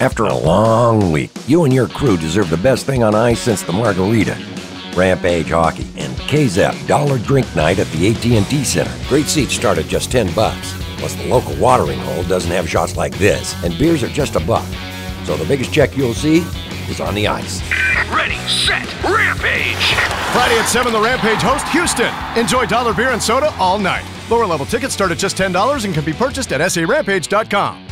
After a long week, you and your crew deserve the best thing on ice since the margarita. Rampage Hockey and KZEP Dollar Drink Night at the AT&T Center. Great seats start at just 10 bucks. Plus the local watering hole doesn't have shots like this, and beers are just a buck. So the biggest check you'll see is on the ice. Ready, set, rampage! Friday at 7, the Rampage host Houston. Enjoy dollar beer and soda all night. Lower level tickets start at just $10 and can be purchased at sarampage.com.